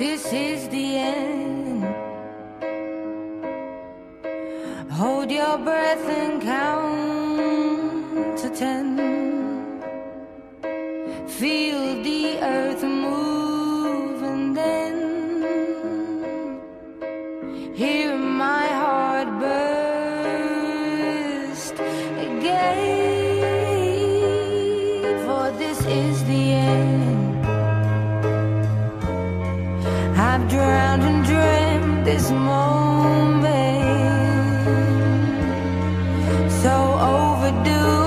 this is the end. Hold your breath and do.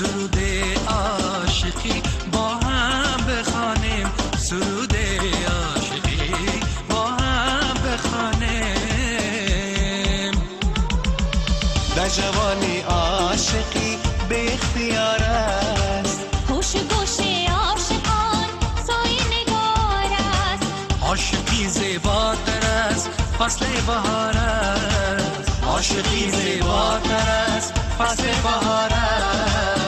سرود عاشقی با هم بخوانیم. سرود عاشقی با هم بخوانیم. در جوانی عاشقی به اختیار است. هوش گوش عاشقان سوی نگار است. عاشقی زیباتر است فصل بهار است. عاشقی زیباتر است فصل بهار است.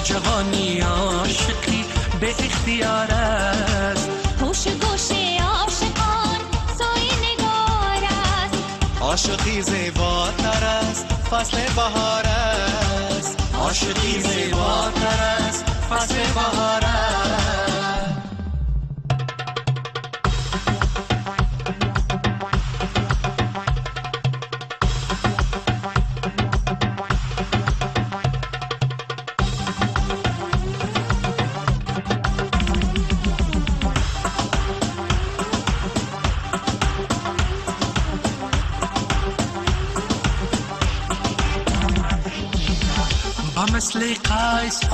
در جوانی عاشقی به اختیار است. هوش گوش عاشقان سوی نگار است. عاشقی زیباتر است فصل بهار است. عاشقی زیباتر است فصل بهار است. Asli eyes.